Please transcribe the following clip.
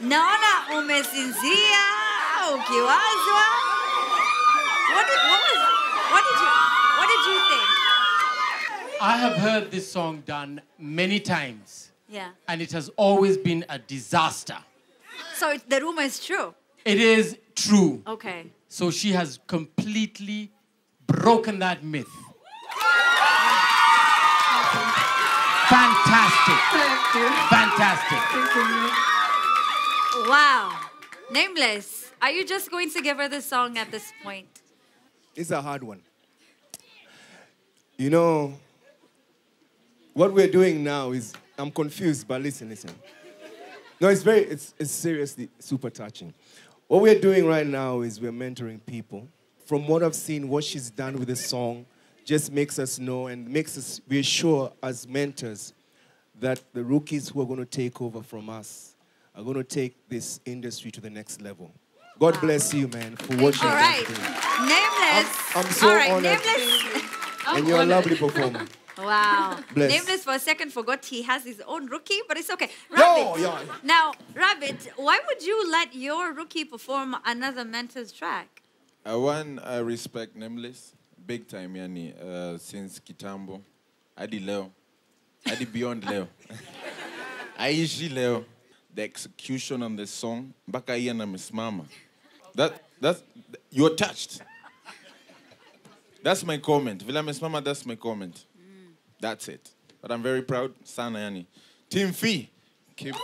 naona umesinzia ukiwazwa. What did, what was, what did you, what did you think? I have heard this song done many times, Yeah. and it has always been a disaster. So it, the rumor is true. It is true. Okay. So she has completely broken that myth. Fantastic. Thank you. Fantastic. Thank you. Wow. Nameless. Are you just going to give her the song at this point? It's a hard one. You know, what we're doing now is, I'm confused, but listen, listen. No, it's very, it's, it's seriously super touching. What we're doing right now is we're mentoring people. From what I've seen, what she's done with the song just makes us know and makes us reassure as mentors that the rookies who are going to take over from us are going to take this industry to the next level. God bless you, man, for what you're All right. Nameless. I'm so All right. honored. Nameless. And you're a lovely performer. Wow. Bless. Nameless for a second forgot he has his own rookie, but it's okay. Yo, Rabbit. yo. Now, Rabbit, why would you let your rookie perform another mentor's track? I want I respect Nameless big time yani uh, since kitambo hadi leo hadi beyond leo aishi leo the execution on the song mpaka hii anamesimama that that's you're touched. That's my comment. Vile amesimama that's my comment. That's it. But I'm very proud sana yani. Team Phy. Keep